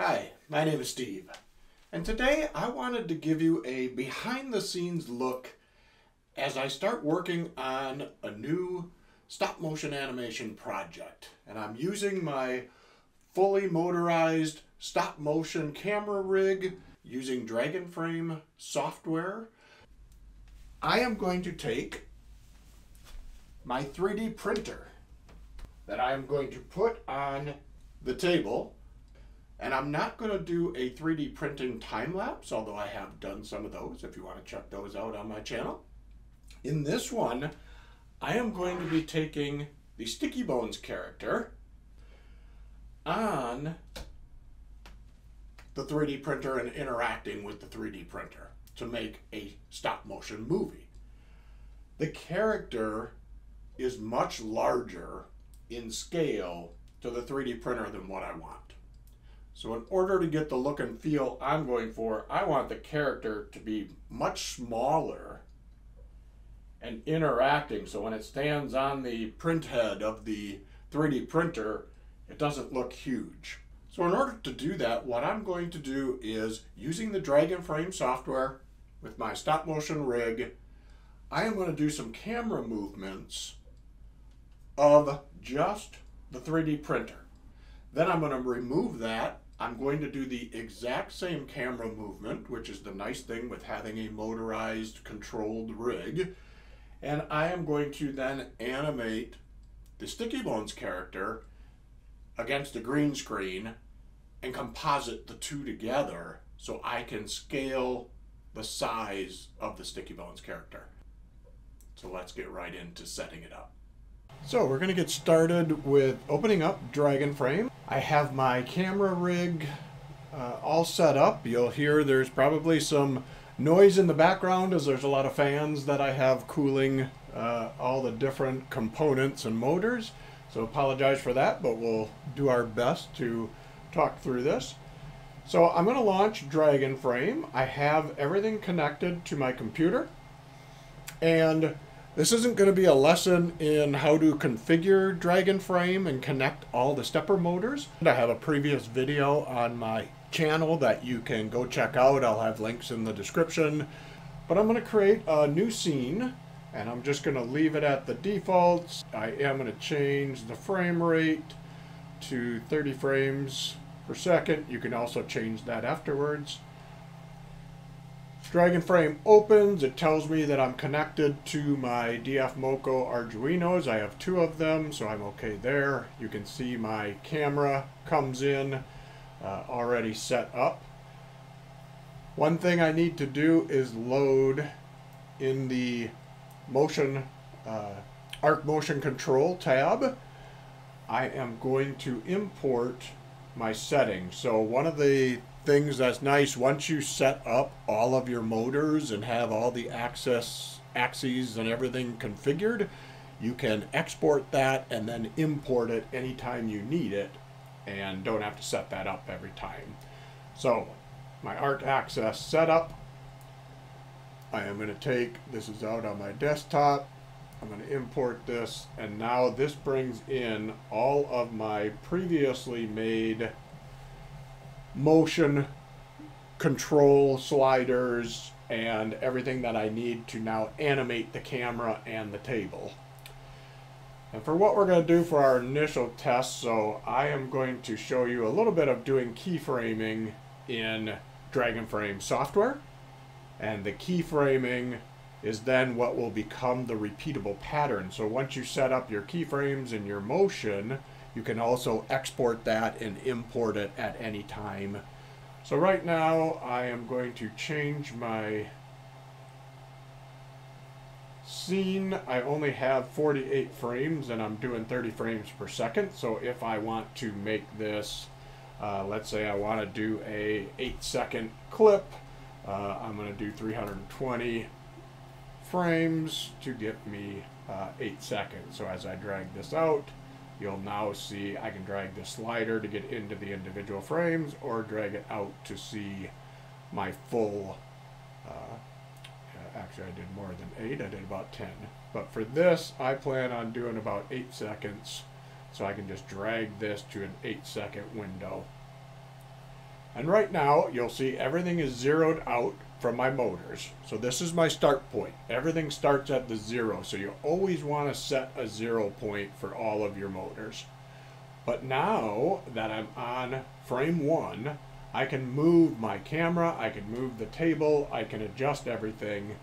Hi, my name is Steve, and today I wanted to give you a behind the scenes look as I start working on a new stop motion animation project. And I'm using my fully motorized stop motion camera rig using Dragonframe software. I am going to take my 3D printer that I am going to put on the table and I'm not going to do a 3D printing time lapse, although I have done some of those if you want to check those out on my channel. In this one, I am going to be taking the Stickybones character on the 3D printer and interacting with the 3D printer to make a stop motion movie. The character is much larger in scale to the 3D printer than what I want. So in order to get the look and feel I'm going for, I want the character to be much smaller and interacting. So when it stands on the print head of the 3D printer, it doesn't look huge. So in order to do that, what I'm going to do is using the Dragonframe software with my stop motion rig, I am going to do some camera movements of just the 3D printer. Then I'm going to remove that I'm going to do the exact same camera movement, which is the nice thing with having a motorized controlled rig. And I am going to then animate the Stickybones character against a green screen and composite the two together so I can scale the size of the Stickybones character. So let's get right into setting it up. So we're going to get started with opening up Dragonframe. I have my camera rig uh, all set up. You'll hear there's probably some noise in the background as there's a lot of fans that I have cooling uh, all the different components and motors. So apologize for that, but we'll do our best to talk through this. So I'm going to launch Dragonframe. I have everything connected to my computer. And this isn't going to be a lesson in how to configure Dragonframe and connect all the stepper motors. I have a previous video on my channel that you can go check out. I'll have links in the description. But I'm going to create a new scene and I'm just going to leave it at the defaults. I am going to change the frame rate to 30 frames per second. You can also change that afterwards. Dragonframe opens, it tells me that I'm connected to my DF Moco Arduinos. I have two of them, so I'm okay there. You can see my camera comes in uh, already set up. One thing I need to do is load in the motion uh, arc motion control tab. I am going to import my settings. So one of the things that's nice. Once you set up all of your motors and have all the access axes and everything configured you can export that and then import it anytime you need it and don't have to set that up every time. So my arc axis setup. I am going to take this is out on my desktop. I'm going to import this and now this brings in all of my previously made motion control sliders and everything that I need to now animate the camera and the table. And for what we're going to do for our initial test, so I am going to show you a little bit of doing keyframing in Dragonframe software. And the keyframing is then what will become the repeatable pattern. So once you set up your keyframes and your motion, you can also export that and import it at any time. So right now I am going to change my scene. I only have 48 frames and I'm doing 30 frames per second. So if I want to make this, uh, let's say I want to do a 8 second clip, uh, I'm going to do 320 frames to get me uh, 8 seconds. So as I drag this out, You'll now see I can drag the slider to get into the individual frames or drag it out to see my full, uh, actually I did more than 8, I did about 10. But for this, I plan on doing about 8 seconds, so I can just drag this to an 8 second window. And right now, you'll see everything is zeroed out from my motors. So this is my start point. Everything starts at the zero, so you always want to set a zero point for all of your motors. But now that I'm on frame one, I can move my camera, I can move the table, I can adjust everything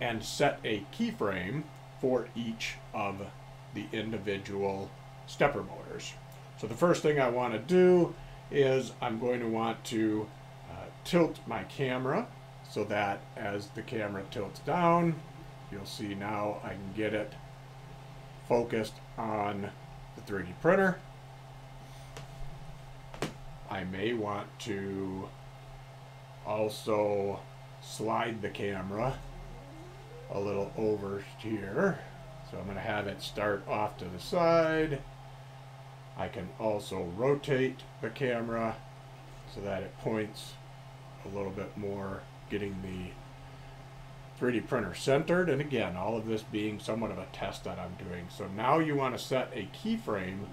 and set a keyframe for each of the individual stepper motors. So the first thing I want to do is I'm going to want to tilt my camera so that as the camera tilts down, you'll see now I can get it focused on the 3D printer. I may want to also slide the camera a little over here. So I'm going to have it start off to the side. I can also rotate the camera so that it points a little bit more, getting the 3D printer centered. And again, all of this being somewhat of a test that I'm doing. So now you want to set a keyframe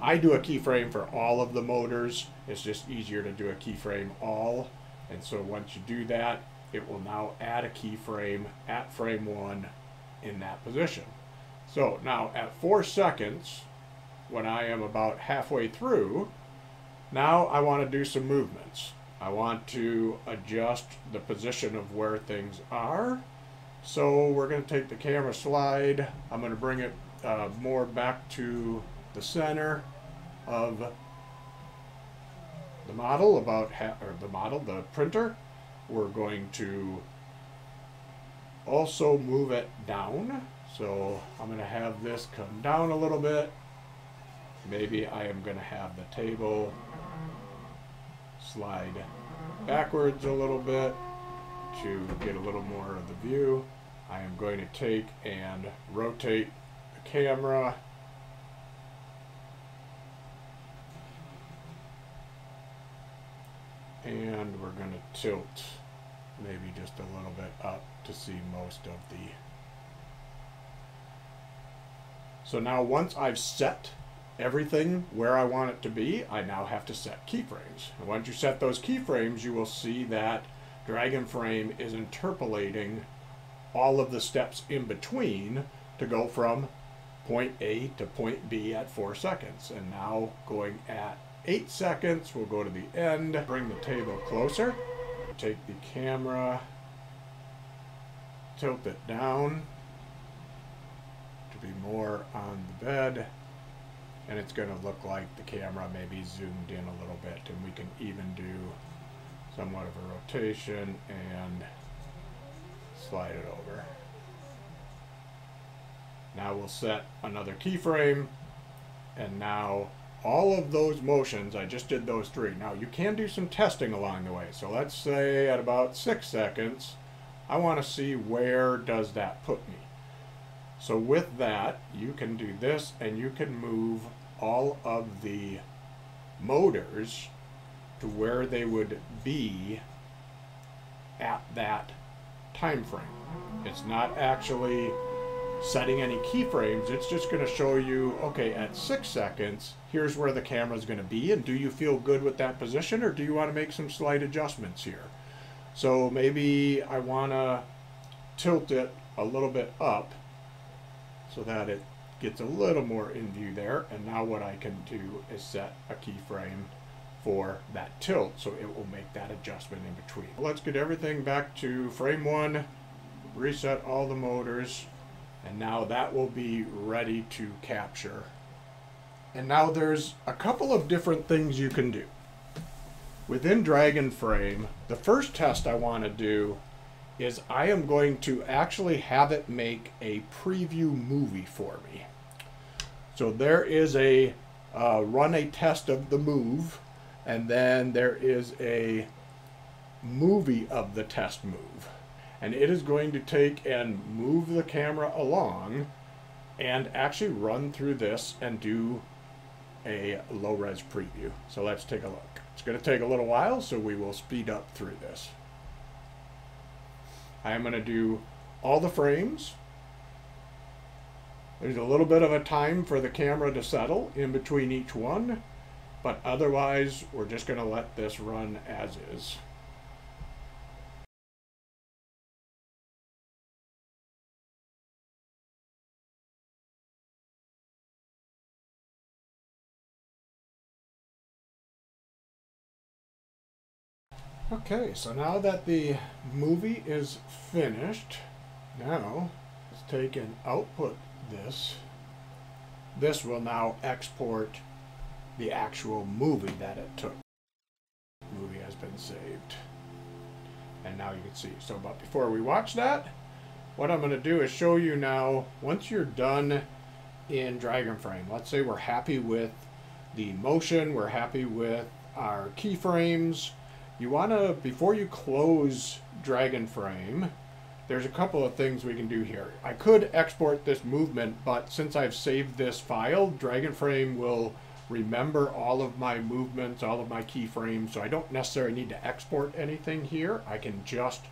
I do a keyframe for all of the motors. It's just easier to do a keyframe all. And so once you do that, it will now add a keyframe at frame one in that position. So now at four seconds, when I am about halfway through, now I want to do some movements. I want to adjust the position of where things are. So we're going to take the camera slide. I'm going to bring it uh, more back to the center of the model about or the model the printer we're going to also move it down so I'm going to have this come down a little bit maybe I am going to have the table slide backwards a little bit to get a little more of the view. I am going to take and rotate the camera. And we're going to tilt maybe just a little bit up to see most of the. So now once I've set everything where I want it to be I now have to set keyframes and once you set those keyframes you will see that Dragonframe is interpolating all of the steps in between to go from point A to point B at four seconds and now going at eight seconds. We'll go to the end, bring the table closer, take the camera, tilt it down to be more on the bed. And it's going to look like the camera maybe zoomed in a little bit. And we can even do somewhat of a rotation and slide it over. Now we'll set another keyframe and now all of those motions, I just did those three. Now you can do some testing along the way. So let's say at about six seconds, I want to see where does that put me. So with that, you can do this and you can move all of the motors to where they would be at that time frame. It's not actually setting any keyframes. It's just going to show you, okay, at six seconds, here's where the camera is going to be. And do you feel good with that position or do you want to make some slight adjustments here? So maybe I want to tilt it a little bit up so that it gets a little more in view there. And now what I can do is set a keyframe for that tilt so it will make that adjustment in between. Let's get everything back to frame one, reset all the motors, and now that will be ready to capture. And now there's a couple of different things you can do. Within Dragonframe, the first test I want to do is I am going to actually have it make a preview movie for me. So there is a uh, run a test of the move, and then there is a movie of the test move and it is going to take and move the camera along and actually run through this and do a low res preview. So let's take a look. It's going to take a little while, so we will speed up through this. I am going to do all the frames. There's a little bit of a time for the camera to settle in between each one, but otherwise we're just going to let this run as is. Okay, so now that the movie is finished, now let's take and output this. This will now export the actual movie that it took. Movie has been saved. And now you can see. So, but before we watch that, what I'm going to do is show you now, once you're done in DragonFrame, let's say we're happy with the motion, we're happy with our keyframes, you want to, before you close DragonFrame, there's a couple of things we can do here. I could export this movement, but since I've saved this file, DragonFrame will remember all of my movements, all of my keyframes, so I don't necessarily need to export anything here. I can just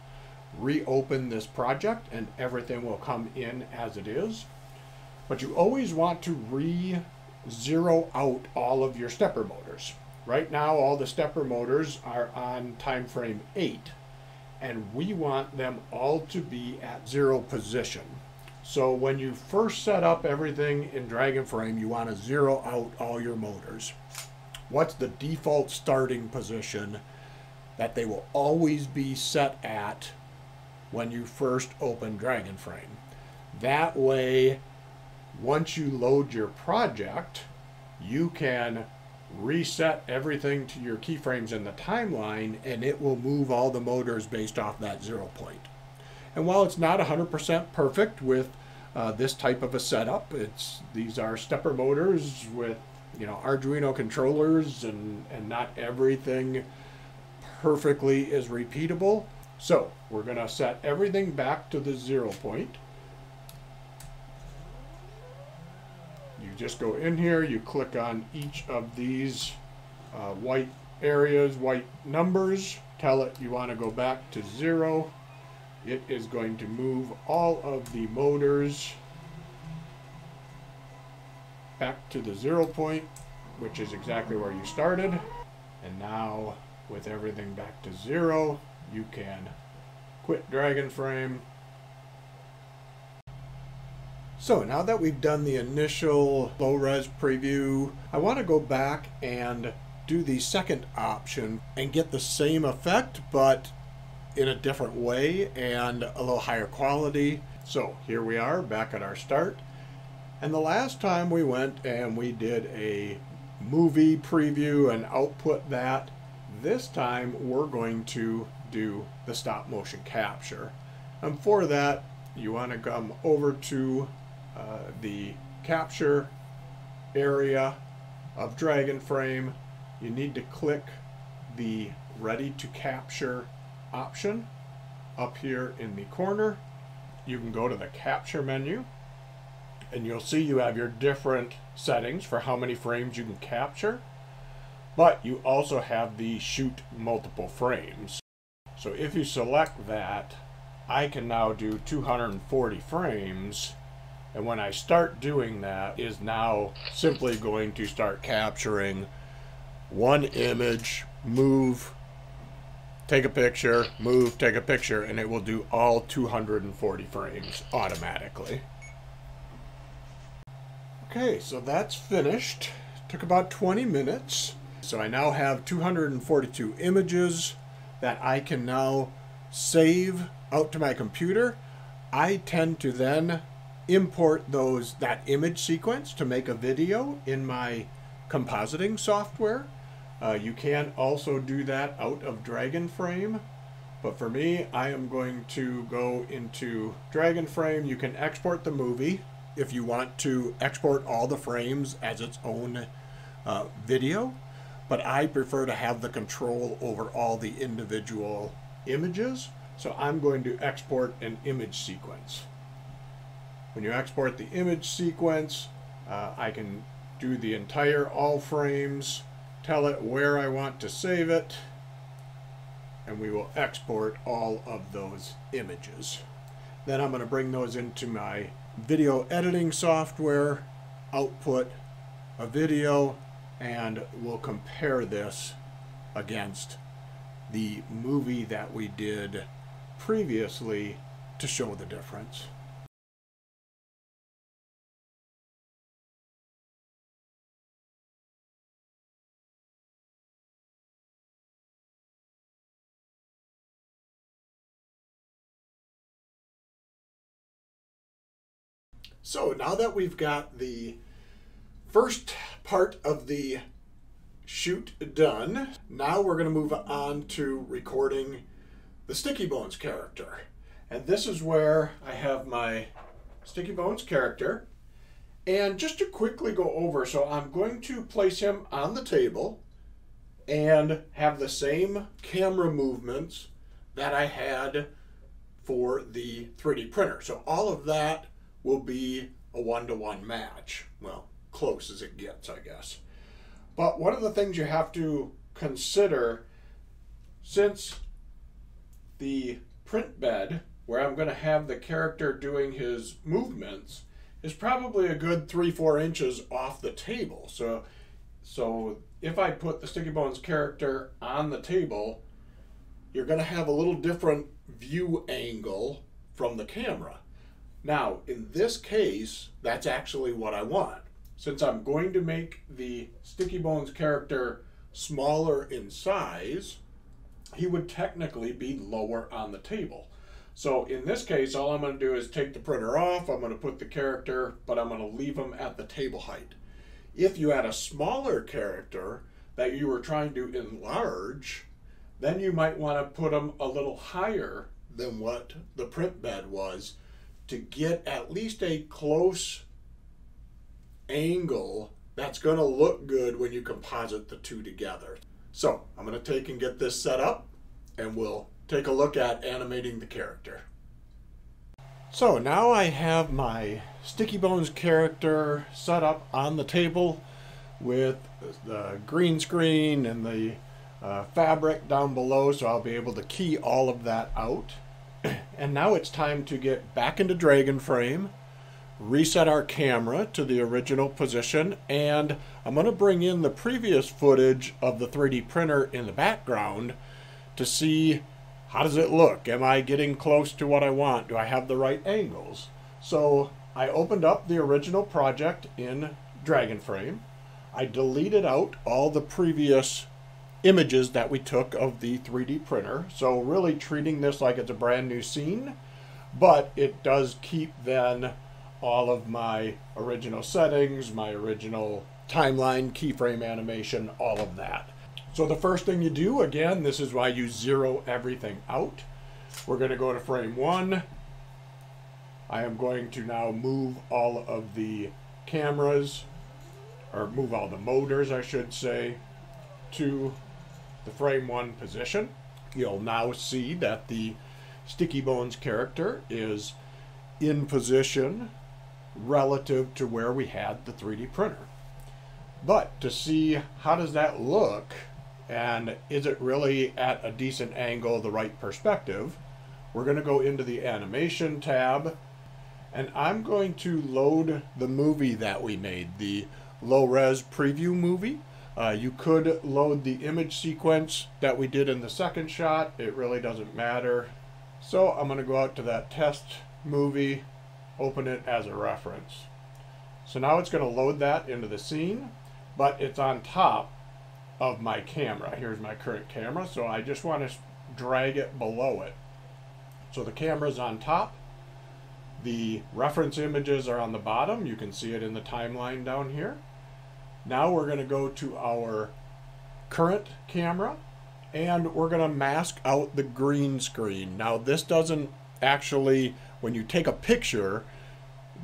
reopen this project and everything will come in as it is. But you always want to re-zero out all of your stepper motors. Right now, all the stepper motors are on time frame 8, and we want them all to be at zero position. So when you first set up everything in Dragonframe, you want to zero out all your motors. What's the default starting position that they will always be set at when you first open Dragonframe? That way, once you load your project, you can reset everything to your keyframes in the timeline and it will move all the motors based off that zero point. And while it's not 100% perfect with uh, this type of a setup, it's these are stepper motors with you know Arduino controllers and, and not everything perfectly is repeatable. So we're going to set everything back to the zero point. Just go in here, you click on each of these uh, white areas, white numbers, tell it you want to go back to zero. It is going to move all of the motors back to the zero point, which is exactly where you started. And now, with everything back to zero, you can quit DragonFrame so now that we've done the initial low-res preview, I want to go back and do the second option and get the same effect, but in a different way and a little higher quality. So here we are back at our start. And the last time we went and we did a movie preview and output that, this time we're going to do the stop motion capture. And for that, you want to come over to uh, the capture area of Dragonframe, you need to click the ready to capture option up here in the corner. You can go to the capture menu and you'll see you have your different settings for how many frames you can capture. But you also have the shoot multiple frames. So if you select that, I can now do 240 frames and when I start doing that is now simply going to start capturing one image, move, take a picture, move, take a picture, and it will do all 240 frames automatically. Okay, so that's finished. Took about 20 minutes. So I now have 242 images that I can now save out to my computer. I tend to then import those that image sequence to make a video in my compositing software. Uh, you can also do that out of DragonFrame. But for me, I am going to go into DragonFrame. You can export the movie if you want to export all the frames as its own uh, video. But I prefer to have the control over all the individual images. So I'm going to export an image sequence. When you export the image sequence, uh, I can do the entire all frames, tell it where I want to save it, and we will export all of those images. Then I'm going to bring those into my video editing software, output a video, and we'll compare this against the movie that we did previously to show the difference. So now that we've got the first part of the shoot done, now we're going to move on to recording the Stickybones character. And this is where I have my Stickybones character. And just to quickly go over, so I'm going to place him on the table and have the same camera movements that I had for the 3D printer. So all of that will be a one to one match. Well, close as it gets, I guess. But one of the things you have to consider since the print bed, where I'm going to have the character doing his movements, is probably a good three, four inches off the table. So, so if I put the Stickybones character on the table, you're going to have a little different view angle from the camera. Now, in this case, that's actually what I want. Since I'm going to make the Stickybones character smaller in size, he would technically be lower on the table. So in this case, all I'm going to do is take the printer off, I'm going to put the character, but I'm going to leave him at the table height. If you had a smaller character that you were trying to enlarge, then you might want to put him a little higher than what the print bed was to get at least a close angle that's going to look good when you composite the two together. So I'm going to take and get this set up and we'll take a look at animating the character. So now I have my Stickybones character set up on the table with the green screen and the uh, fabric down below so I'll be able to key all of that out. And now it's time to get back into Dragonframe, reset our camera to the original position, and I'm going to bring in the previous footage of the 3D printer in the background to see how does it look? Am I getting close to what I want? Do I have the right angles? So I opened up the original project in Dragonframe. I deleted out all the previous images that we took of the 3D printer. So really treating this like it's a brand new scene, but it does keep then all of my original settings, my original timeline, keyframe animation, all of that. So the first thing you do, again, this is why you zero everything out. We're going to go to frame one. I am going to now move all of the cameras, or move all the motors, I should say, to the frame one position. You'll now see that the Stickybones character is in position relative to where we had the 3D printer. But to see how does that look and is it really at a decent angle, the right perspective, we're going to go into the animation tab and I'm going to load the movie that we made, the low res preview movie. Uh, you could load the image sequence that we did in the second shot. It really doesn't matter. So I'm going to go out to that test movie, open it as a reference. So now it's going to load that into the scene, but it's on top of my camera. Here's my current camera, so I just want to drag it below it. So the camera's on top. The reference images are on the bottom. You can see it in the timeline down here. Now we're going to go to our current camera and we're going to mask out the green screen. Now this doesn't actually, when you take a picture,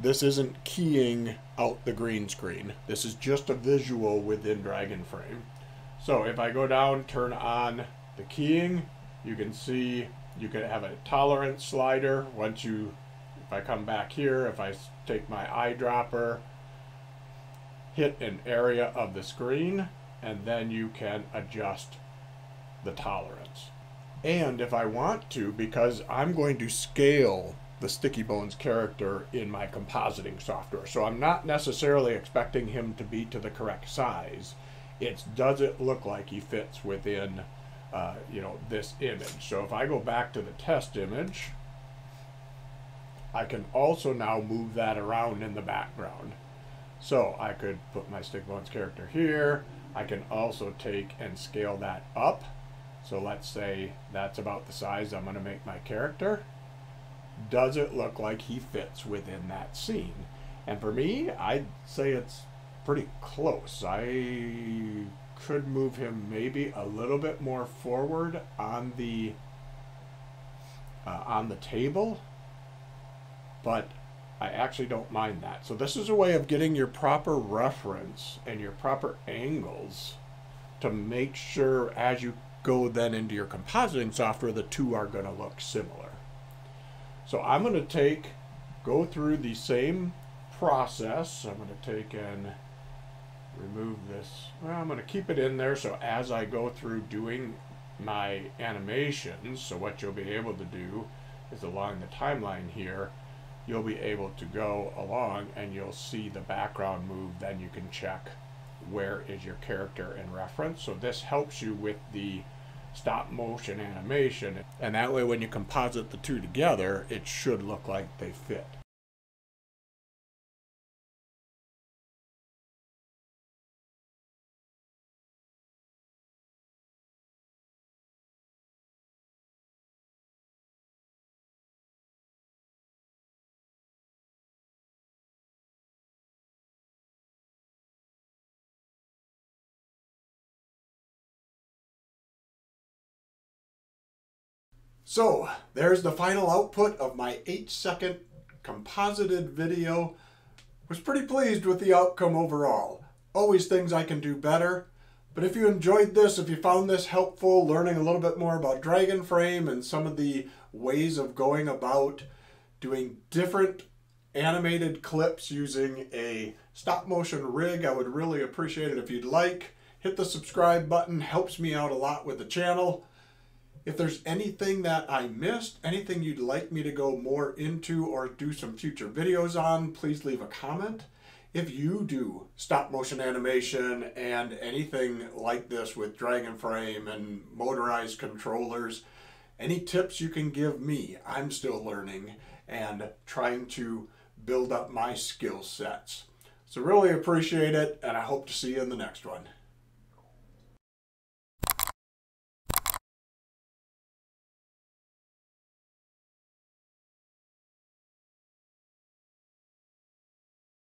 this isn't keying out the green screen. This is just a visual within Dragonframe. So if I go down, turn on the keying, you can see you can have a tolerance slider. Once you, if I come back here, if I take my eyedropper, hit an area of the screen and then you can adjust the tolerance. And if I want to, because I'm going to scale the Stickybones character in my compositing software, so I'm not necessarily expecting him to be to the correct size. It's does it look like he fits within, uh, you know, this image. So if I go back to the test image, I can also now move that around in the background. So I could put my Stick Bones character here. I can also take and scale that up. So let's say that's about the size I'm going to make my character. Does it look like he fits within that scene? And for me, I'd say it's pretty close. I could move him maybe a little bit more forward on the uh, on the table, but I actually don't mind that. So this is a way of getting your proper reference and your proper angles to make sure as you go then into your compositing software, the two are going to look similar. So I'm going to take, go through the same process. I'm going to take and remove this. Well, I'm going to keep it in there so as I go through doing my animations, so what you'll be able to do is along the timeline here, you'll be able to go along and you'll see the background move, then you can check where is your character in reference. So this helps you with the stop motion animation and that way when you composite the two together, it should look like they fit. So there's the final output of my eight second composited video. Was pretty pleased with the outcome overall. Always things I can do better. But if you enjoyed this, if you found this helpful, learning a little bit more about Dragonframe and some of the ways of going about doing different animated clips using a stop motion rig, I would really appreciate it if you'd like. Hit the subscribe button, helps me out a lot with the channel. If there's anything that I missed, anything you'd like me to go more into or do some future videos on, please leave a comment. If you do stop motion animation and anything like this with Dragonframe and motorized controllers, any tips you can give me, I'm still learning and trying to build up my skill sets. So really appreciate it and I hope to see you in the next one.